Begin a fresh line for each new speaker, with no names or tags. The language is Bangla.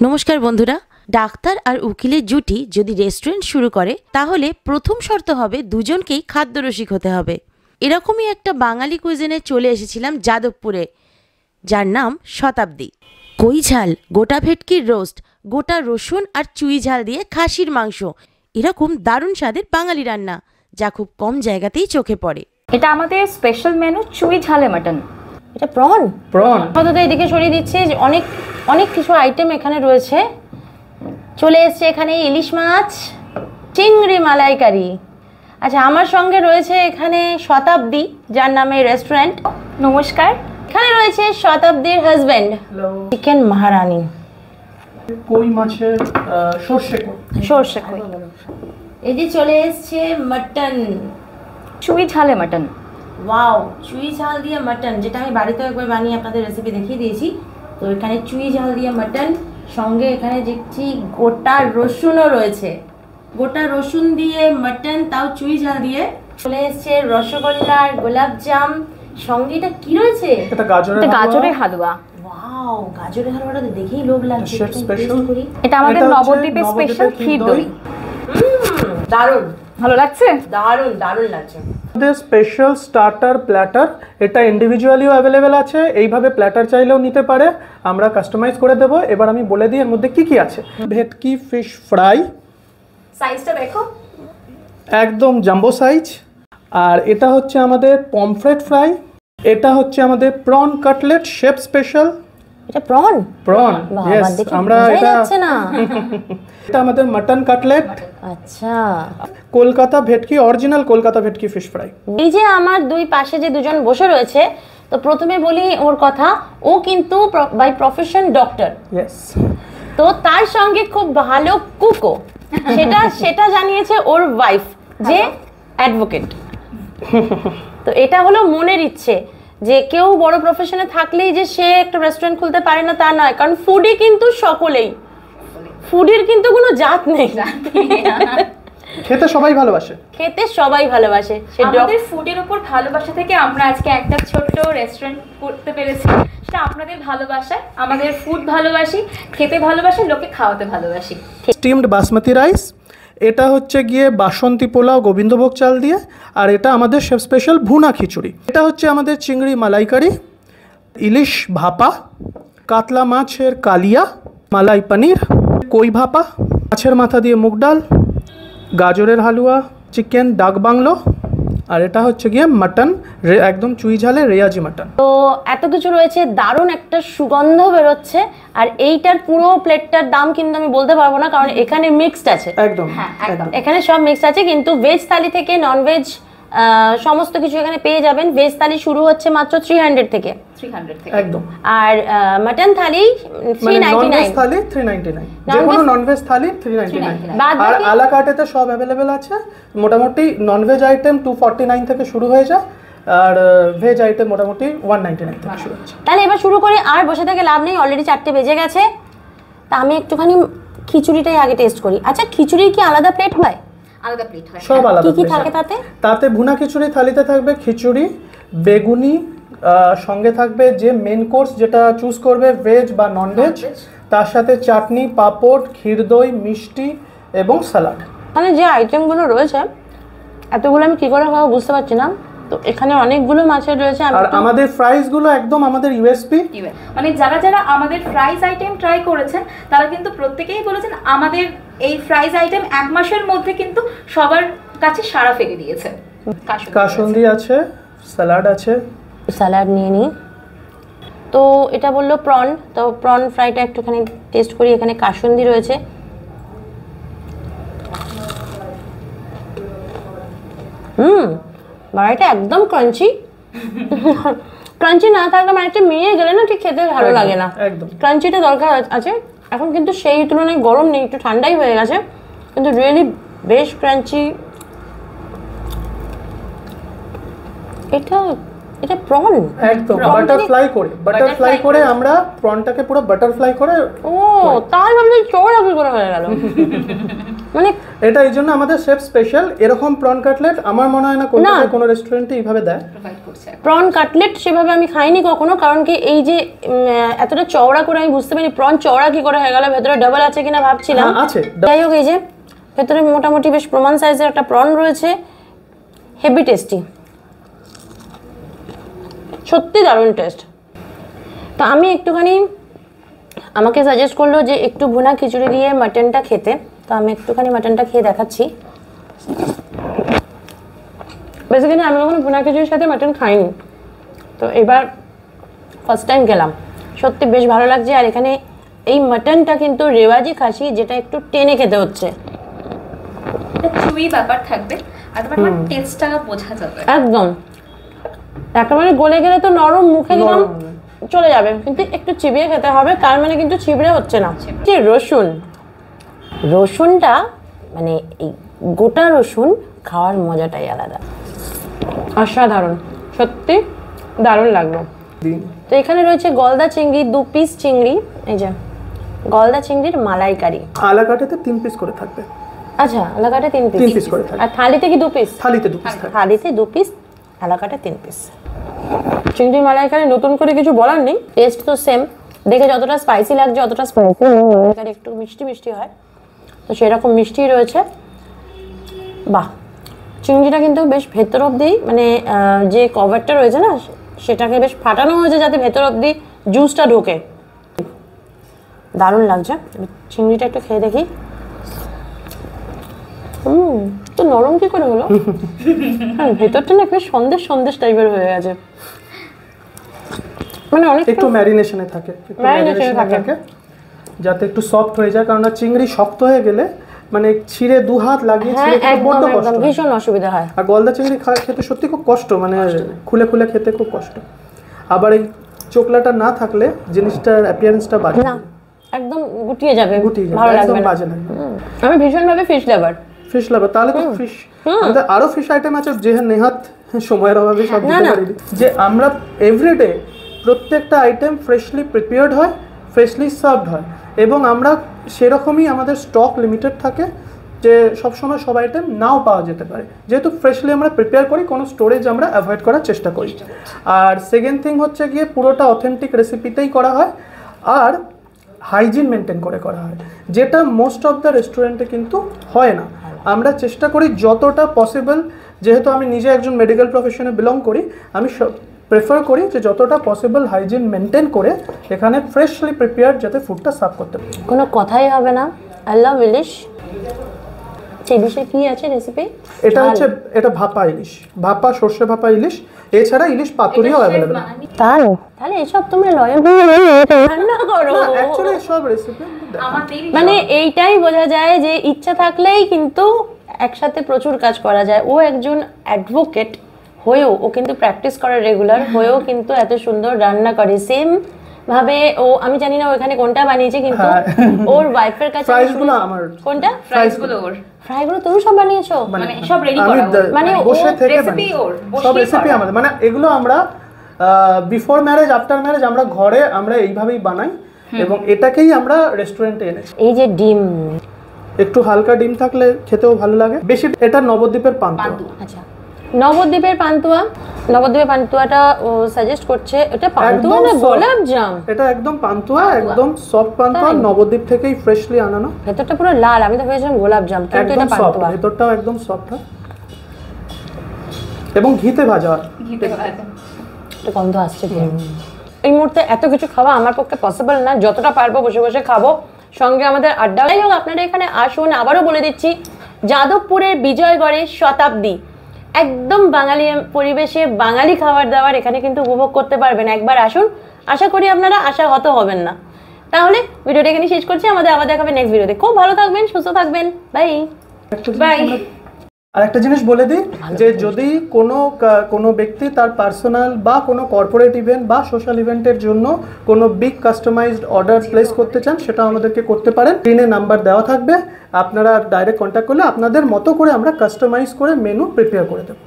নমস্কার বন্ধুরা। ডাক্তার আর উকিলের জুটি যদি রেস্টুরেন্ট শুরু করে, তাহলে প্রথম শর্ত হবে দুজনকেই খাদ্যরসিক হতে হবে। এরকমই একটা বাঙালি কুইজিনে চলে এসেছিলাম যাদবপুরে, যার নাম শতাব্দী। কই ঝাল, গোটা ভেটকির রোস্ট, গোটা রসুন আর চুই ঝাল দিয়ে খাসির মাংস। এরকম দারুণ স্বাদের বাঙালি রান্না, যা খুব কম জায়গাতেই চোখে পড়ে।
এটা আমাদের স্পেশাল মেনু চুই ঝালে মাটন
এটা প্রন
প্রন
আপাতত এদিকে সরিয়ে দিচ্ছি যে অনেক অনেক কিছু আইটেম এখানে রয়েছে। চলে এসছে এখানে ইলিশ মাছ চিংড়ি মালাইকারি। আচ্ছা আমার সঙ্গে রয়েছে এখানে শতাব্দী যার নামে রেস্টুরেন্ট
নমস্কার।
এখানে রয়েছে শতাব্দীর
হাজবেন্ড
চিকেন মহারানী।
কই মাছের সর্ষে কই?
সর্ষে কই।
এই যে চলে এসছে মাটন
চুই ঝালে মাটন
ওয়াও চুই ঝাল দিয়ে মাটন যেটা আমি বাড়িতে একবার বানিয়ে আপনাদের রেসিপি দেখিয়ে দিয়েছি। তো এখানে চুই ঝাল দিয়ে মাটন সঙ্গে এখানে দেখছি গোটা রসুনও রয়েছে। গোটা রসুন দিয়ে মাটন তাও চুই ঝাল দিয়ে। চলে এসছে রসগোল্লা আর গোলাপ জাম সঙ্গে এটা কি রয়েছে?
এটা গাজরের।
গাজরের হালুয়া।
ওয়াও গাজরের হালুয়াটা দেখেই লোভ লাগছে
এটা আমাদের নবদ্বীপের স্পেশাল ক্ষীর দই।
দারুণ।
ভালো লাগছে?
দারুণ দারুণ লাগছে।
আমাদের স্পেশাল স্টার্টার প্ল্যাটার এটা ইন্ডিভিজুয়ালিও অ্যাভেলেবেল আছে এইভাবে প্ল্যাটার চাইলেও নিতে পারে। আমরা কাস্টমাইজ করে দেব। এবার আমি বলে দিই এর মধ্যে কি কি আছে। ভেটকি ফিশ ফ্রাই
সাইজটা দেখো।
একদম জাম্বো সাইজ আর এটা হচ্ছে আমাদের পমফ্রেট ফ্রাই এটা হচ্ছে আমাদের প্রন কাটলেট শেপ স্পেশাল
এটা প্রন
প্রন
দেখে
আমরা এটা
না।
এটা আমাদের মাটন কাটলেট
আচ্ছা।
কলকাতা ভেটকি অরিজিনাল কলকাতা ভেটকি ফিশ ফ্রাই
এই যে আমার দুই পাশে যে দুজন বসে রয়েছে তো প্রথমে বলি ওর কথা ও কিন্তু বাই প্রফেশন ডক্টর
ইয়েস
তো তার সঙ্গে খুব ভালো কুকও সেটা সেটা জানিয়েছে ওর ওয়াইফ যে অ্যাডভোকেট তো এটা হলো মনের ইচ্ছে। যে কেউ বড় প্রফেশনে থাকলেই যে সে একটা রেস্টুরেন্ট খুলতে পারে না তা নয় কারণ ফুডি কিন্তু সকলেই। ফুডির কিন্তু কোনো জাত নেই।
খেতে সবাই ভালোবাসে।
খেতে সবাই ভালোবাসে।
আমাদের ফুডের উপর ভালোবাসা থেকে আমরা আজকে একটা ছোট্ট রেস্টুরেন্ট করতে পেরেছি। সেটা আপনাদের ভালোবাসায় আমাদের ফুড ভালোবাসি খেতে ভালোবাসি লোকে খাওয়াতে ভালোবাসি।
স্টিমড বাসমতি রাইস এটা হচ্ছে গিয়ে বাসন্তী পোলাও, গোবিন্দভোগ চাল দিয়ে, আর এটা আমাদের স্পেশাল ভুনা খিচুড়ি। এটা হচ্ছে আমাদের চিংড়ি মালাইকারি, ইলিশ ভাপা, কাতলা মাছের কালিয়া, মালাই পানির, কই ভাপা, মাছের মাথা দিয়ে মুগ ডাল, গাজরের হালুয়া, চিকেন ডাক বাংলো আর এটা হচ্ছে গিয়ে মাটন একদম চুই ঝালে রেয়াজি মাটন।
তো এত কিছু রয়েছে দারুণ একটা সুগন্ধ বেরোচ্ছে আর এইটার পুরো প্লেটটার দাম কিন্তু আমি বলতে পারব না কারণ এখানে মিক্সড আছে।
একদম
হ্যাঁ একদম।
এখানে সব মিক্সড আছে কিন্তু ভেজ থালি থেকে নন ভেজ সমস্ত কিছু এখানে পেয়ে যাবেন। ভেজ থালি শুরু হচ্ছে মাত্র থ্রি হান্ড্রেড থেকে।
একদম।
আর mutton thali three ninety nine
thali three ninety nine যে কোনো non veg thali three ninety nine আর আলা কার্টেতে সব অ্যাভেলেবেল আছে। মোটামুটি non veg item two forty nine থেকে শুরু হয়ে যায়। আর ভেজ আইটেম মোটামুটি ওয়ান নাইনটি নাইন থেকে শুরু হচ্ছে।
তাহলে এবার শুরু করি। আর বসে থেকে লাভ নেই অলরেডি চারটে বেজে গেছে। তা আমি একটুখানি খিচুড়িটাই আগে টেস্ট করি। আচ্ছা খিচুড়ির কি আলাদা প্লেট হয়?
আলাদা প্লেট হয়।
সব আলাদা
কি কি থাকে তাতে?
তাতে ভুনা খিচুড়ি থালিতে থাকবে খিচুড়ি বেগুনি সঙ্গে থাকবে যে মেন কোর্স যেটা চুজ করবে ভেজ বা নন ভেজ তার সাথে চাটনি পাঁপড় ক্ষীর দই মিষ্টি এবং স্যালাড
মানে যে আইটেমগুলো রয়েছে এতগুলো আমি কি করে খাব বুঝতে পারছি না। তো এখানে অনেকগুলো মাছের রয়েছে
আর আমাদের ফ্রাইসগুলো একদম আমাদের ইউএসপি
মানে যারা যারা আমাদের ফ্রাইজ আইটেম ট্রাই করেছেন তারা কিন্তু প্রত্যেকেই বলেছেন আমাদের এই ফ্রাইজ আইটেম এক মাসের মধ্যে কিন্তু সবার কাছে সাড়া ফেলে দিয়েছে। কাশুন্দি
কাসুন্দি আছে স্যালাড আছে।
স্যালাড নিয়ে নিই। তো এটা বলল প্রন তো প্রন ফ্রাইটা একটুখানি টেস্ট করি এখানে কাসুন্দি রয়েছে। হুম বাড়াইটা একদম ক্রাঞ্চি ক্রাঞ্চি না থাকলে মানে একটা মিলিয়ে গেলে না ঠিক খেতে ভালো লাগে না।
একদম।
ক্রাঞ্চিটা দরকার আছে। এখন কিন্তু সেই তুলনায় গরম নেই একটু ঠান্ডাই হয়ে গেছে কিন্তু রিয়েলি বেশ ক্রাঞ্চি এটা এটা প্রন
একদম বাটারফ্লাই করে বাটারফ্লাই করে আমরা প্রনটাকে পুরো বাটারফ্লাই করে
ও তাই ভাবছি চোর আগে করে হয়ে গেল। মানে
এটা এই জন্য আমাদের শেফ স্পেশাল এরকম প্রন কাটলেট আমার মনে হয় না কলকাতায় কোনো রেস্টুরেন্টে এইভাবে দেয়।
প্রোভাইড করছে। এখন।
প্রন কাটলেট সেভাবে আমি খাইনি কখনো কারণ কি এই যে এতটা চওড়া করে আমি বুঝতে পারি প্রন চওড়া কি করে হয়ে গেল ভেতরে ডাবল আছে কিনা ভাবছিলাম।
হ্যাঁ, আছে।
যাই হোক এই যে ভেতরে মোটামুটি বেশ প্রমাণ সাইজের একটা প্রন রয়েছে হেভি টেস্টি সত্যি দারুণ টেস্ট তো আমি একটুখানি আমাকে সাজেস্ট করল যে একটু ভুনা খিচুড়ি দিয়ে মাটনটা খেতে। তো আমি একটুখানি মাটনটা খেয়ে দেখাচ্ছি। বেসিক্যালি আমি কখনো ভুনা খিচুড়ির সাথে মাটন খাইনি। তো এবার ফার্স্ট টাইম গেলাম। সত্যি বেশ ভালো লাগছে। আর এখানে এই মাটনটা কিন্তু রেওয়াজি খাসি যেটা একটু টেনে খেতে হচ্ছে।
একটা চুই ব্যাপার থাকবে। আর তোমার টেস্টটা বোঝা যাবে।
একদম। একেবারে গলে গেলে তো নরম মুখে চলে যাবে। কিন্তু একটু চিবিয়ে খেতে হবে তার মানে কিন্তু চিবড়ে হচ্ছে না। রসুন। রসুনটা মানে এই গোটা রসুন খাওয়ার মজাটাই আলাদা। অসাধারণ সত্যি দারুণ লাগল। তো এখানে রয়েছে গলদা চিংড়ি দু পিস চিংড়ি এই যে গলদা চিংড়ির মালাইকারি।
আলাকাটাতে তিন পিস করে থাকবে।
আচ্ছা আলাকাটা তিন পিস
তিন পিস করে থাকে
আর থালিতে কি দু পিস
থালিতে দু পিস থাকে
থালিতে দু পিস এলাকাটা তিন পিস চিংড়ি মালাইকারি নতুন করে কিছু বলার নেই? টেস্ট তো সেম দেখে যতটা স্পাইসি লাগছে অতটা স্পাইসি একটু মিষ্টি মিষ্টি হয়। তো সেরকম মিষ্টি রয়েছে। বাহ! চিংড়িটা কিন্তু বেশ ভেতর অবধি মানে যে কভারটা রয়েছে না সেটাকে বেশ ফাটানো হয়েছে যাতে ভেতর অবধি জুসটা ঢোকে। দারুণ লাগছে। চিংড়িটা একটু খেয়ে দেখি। হুম তো নরম কি করে হলো? হ্যাঁ ভেতরটা না বেশ সন্দেশ সন্দেশ টাইপের হয়ে গেছে। মানে অনেক
একটু ম্যারিনেশনে থাকে একটু
এ থাকে।
যাতে একটু সফট হয়ে যায় কারণ চিংড়ি শক্ত হয়ে গেলে মানে ছিঁড়ে দু হাত লাগিয়ে
হ্যাঁ
ছিঁড়ে খেতে বড্ড কষ্ট
ভীষণ অসুবিধা হয়।
আর গলদা চিংড়ি খেতে সত্যি খুব কষ্ট মানে খুলে খুলে খেতে খুব কষ্ট। আবার এই চোকলাটা না থাকলে জিনিসটার অ্যাপিয়ারেন্সটা বাজে
না একদম গুটিয়ে যাবে
গুটিয়ে যাবে একদম
লাগবে না। আমি ভীষণভাবে ফিশ লাভার
ফিশ লাভার তাহলে তো ফিশ আমাদের আরও ফিশ আইটেম আছে যে নেহাত সময়ের অভাবে সব দিতে। পারিনি। যে আমরা এভরিডে প্রত্যেকটা আইটেম ফ্রেশলি প্রিপেয়ার্ড হয় ফ্রেশলি সার্ভড হয়। এবং আমরা সেরকমই আমাদের স্টক লিমিটেড থাকে যে সবসময় সব আইটেম নাও পাওয়া যেতে পারে। যেহেতু ফ্রেশলি আমরা প্রিপেয়ার করি কোনো স্টোরেজ আমরা অ্যাভয়েড করার চেষ্টা করি। আর সেকেন্ড থিং হচ্ছে গিয়ে পুরোটা অথেন্টিক রেসিপিতেই করা হয় আর হাইজিন মেনটেন করে করা হয়। যেটা মোস্ট অফ দ্য রেস্টুরেন্টে কিন্তু হয় না। আমরা চেষ্টা করি যতটা পসিবল যেহেতু আমি নিজে একজন মেডিকেল প্রফেশনে বিলং করি আমি প্রেফার করি যে যতটা পসিবল হাইজিন মেনটেন করে এখানে ফ্রেশলি প্রিপেয়ার যাতে ফুডটা সার্ভ করতে পারি
কোনো কথাই হবে না আই লাভ ইলিশ সেই ইলিশে কি আছে রেসিপি
এটা হচ্ছে এটা ভাপা ইলিশ ভাপা সর্ষে ভাপা ইলিশ এছাড়া ইলিশ পাতুরিও অ্যাভেলেবেল
তাই তাহলে এসব তোমরা লয়াল রান্না করো
অ্যাকচুয়ালি সব রেসিপি
মানে এইটাই বোঝা যায় যে ইচ্ছা থাকলেই কিন্তু একসাথে প্রচুর কাজ করা যায় ও একজন অ্যাডভোকেট হয়েও ও কিন্তু প্র্যাকটিস করে রেগুলার হয়েও কিন্তু এত সুন্দর রান্না করে। সেম ভাবে ও আমি জানি না ও এখানে কোনটা বানিয়েছে কিন্তু
হ্যাঁ।
ওর ওয়াইফের কাছে আমি
ফ্রাইসগুলো
শুনেছি-
আমার।
কোনটা?
ফ্রাইসগুলো। ওর।
ফ্রাইগুলো তুমি সব বানিয়েছো?
মানে সব রেডি করা
মানে
বসে থেকে
recipe
বানাই।
ওর,
সব রেসিপি আমাদের। মানে এগুলো আমরা বিফোর ম্যারেজ আফটার ম্যারেজ আমরা ঘরে আমরা এইভাবেই বানাই এবং এটাকেই আমরা রেস্টুরেন্টে এনেছি।
এই যে ডিম।
একটু হালকা ডিম থাকলে খেতেও ভালো লাগে। বেশি এটা নবদ্বীপের পান্তুয়া।
পান্তু
আচ্ছা। নবদ্বীপের পান্তুয়া নবদ্বীপের পান্তুয়াটা সাজেস্ট করছে এটা পান্তুয়া না গোলাপ জাম?
এটা একদম পান্তুয়া একদম সফট পান্তুয়া নবদ্বীপ থেকেই ফ্রেশলি আনানো।
ভেতরটা পুরো লাল আমি তো ভেবেছিলাম গোলাপ জাম কিন্তু এটা পান্তুয়া।
ভেতরটাও একদম সফট এবং ঘিতে ভাজা।
ঘিতে ভাজা।
একটা গন্ধ আসছে এই মুহূর্তে এত কিছু খাওয়া আমার পক্ষে পসিবল না। যতটা পারব বসে বসে খাব। সঙ্গে আমাদের আড্ডা। যাই হোক আপনারা এখানে আসুন। আবারও বলে দিচ্ছি যাদবপুরের বিজয়গড়ের শতাব্দী। একদম বাঙালি পরিবেশে বাঙালি খাবার দাবার এখানে কিন্তু উপভোগ করতে পারবেন। একবার আসুন আশা করি আপনারা আশা আশাহত হবেন না। তাহলে ভিডিওটা এখানে শেষ করছি আমাদের আবার দেখাবে নেক্সট ভিডিওতে খুব ভালো থাকবেন সুস্থ থাকবেন। বাই.
আমরা- আর একটা জিনিস বলে দিই যে যদি কোনো কোনো ব্যক্তি তার পার্সোনাল বা কোনো কর্পোরেট ইভেন্ট বা সোশ্যাল ইভেন্টের জন্য কোনো বিগ কাস্টমাইজড অর্ডার প্লেস করতে চান সেটা আমাদেরকে করতে পারেন। স্ক্রিনে নাম্বার দেওয়া থাকবে। আপনারা ডাইরেক্ট কন্ট্যাক্ট করলে আপনাদের মতো করে আমরা কাস্টমাইজ করে মেনু প্রিপেয়ার করে দেবো।